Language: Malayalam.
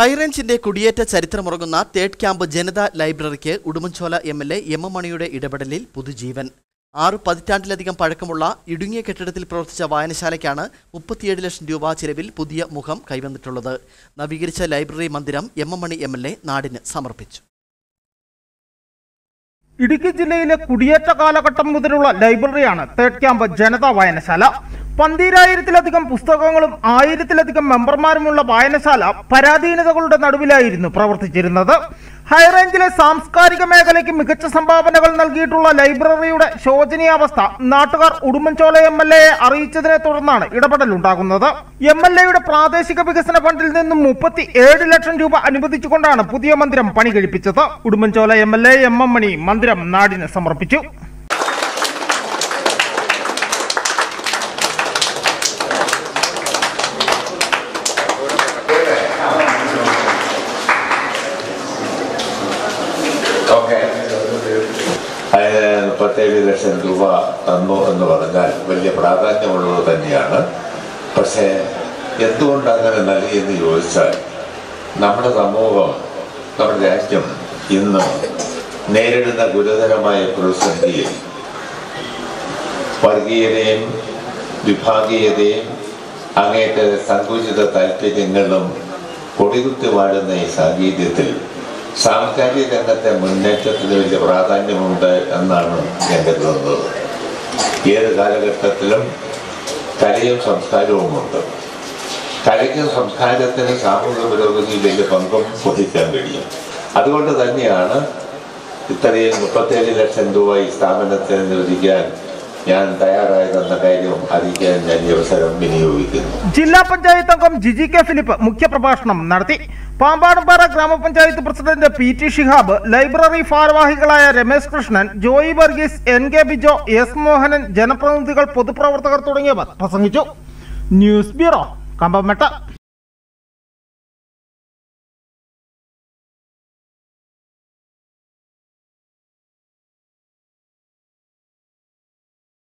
ഹൈറേഞ്ചിന്റെ കുടിയേറ്റ ചരിത്രമുറങ്ങുന്ന third camp Janata ലൈബ്രറിക്ക് Udumbanchola M L A M M മണിയുടെ ഇടപെടലിൽ പുതുജീവൻ. ആറ് പതിറ്റാണ്ടിലധികം പഴക്കമുള്ള ഇടുങ്ങിയ കെട്ടിടത്തിൽ പ്രവർത്തിച്ച വായനശാലയ്ക്കാണ് മുപ്പത്തിയേഴ് ലക്ഷം രൂപ ചിലവിൽ പുതിയ മുഖം കൈവന്നിട്ടുള്ളത്. നവീകരിച്ച ലൈബ്രറി മന്ദിരം M M Mani M L A നാടിന് സമർപ്പിച്ചു. ഇടുക്കി ജില്ലയിലെ കുടിയേറ്റ കാലഘട്ടം മുതലുള്ള ലൈബ്രറിയാണ് തേർഡ് ക്യാമ്പ് ജനതാ വായനശാല. പന്തീരായിരത്തിലധികം പുസ്തകങ്ങളും ആയിരത്തിലധികം മെമ്പർമാരുമുള്ള വായനശാല പരാധീനതകളുടെ നടുവിലായിരുന്നു പ്രവർത്തിച്ചിരുന്നത്. ഹൈറേഞ്ചിലെ സാംസ്കാരിക മേഖലയ്ക്ക് മികച്ച സംഭാവനകൾ നൽകിയിട്ടുള്ള ലൈബ്രറിയുടെ ശോചനീയാവസ്ഥ നാട്ടുകാർ ഉടുമ്പൻചോല എം എൽ എയെ അറിയിച്ചതിനെ തുടർന്നാണ് ഇടപെടലുണ്ടാകുന്നത്. എം എൽ എയുടെ പ്രാദേശിക വികസന ഫണ്ടിൽ നിന്നും മുപ്പത്തി ഏഴ് ലക്ഷം രൂപ അനുവദിച്ചുകൊണ്ടാണ് പുതിയ മന്ദിരം പണി കഴിപ്പിച്ചത് Udumbanchola M L A M M Mani മന്ദിരം നാടിന് സമർപ്പിച്ചു. ഓക്കെ. അതിന് മുപ്പത്തേഴ് ലക്ഷം രൂപ തന്നു എന്ന് പറഞ്ഞാൽ വലിയ പ്രാധാന്യമുള്ളത് തന്നെയാണ്. പക്ഷേ എന്തുകൊണ്ട് അങ്ങനെ എന്ന് ചോദിച്ചാൽ നമ്മുടെ സമൂഹം നമ്മുടെ രാജ്യം ഇന്ന് നേരിടുന്ന ഗുരുതരമായ പ്രതിസന്ധിയിൽ വർഗീയതയും വിഭാഗീയതയും അങ്ങേറ്റ സങ്കുചിത താല്പര്യങ്ങളും കൊടികുത്തി വാഴുന്ന ഈ സാഹചര്യത്തിൽ സാംസ്കാരിക രംഗത്തെ മുന്നേറ്റത്തിന് വലിയ പ്രാധാന്യമുണ്ട് എന്നാണ് ഞാൻ കരുതുന്നത് ഏത് കാലഘട്ടത്തിലും കലയും സംസ്കാരവും സംസ്കാരവുമുണ്ട്. കലയ്ക്കും സംസ്കാരത്തിനും സാമൂഹിക പുരോഗതിയിൽ വലിയ പങ്കും വഹിക്കാൻ കഴിയും. അതുകൊണ്ട് തന്നെയാണ് ഇത്രയും മുപ്പത്തേഴ് ലക്ഷം രൂപ ഈ സ്ഥാപനത്തിന് അനുവദിക്കാൻ ഞാൻ ഞാൻ ഈ അവസരം ജില്ലാ പഞ്ചായത്ത് അംഗം ജിജി കെ ഫിലിപ്പ് മുഖ്യപ്രഭാഷണം നടത്തി. Pampadumpara grama panchayat president P T Shihab library ഭാരവാഹികളായ Ramesh Krishnan Joy Varghese N K Bijo S Mohanan ജനപ്രതിനിധികൾ പൊതുപ്രവർത്തകർ തുടങ്ങിയവർ പ്രസംഗിച്ചു. News bureau കമ്പമെട്ട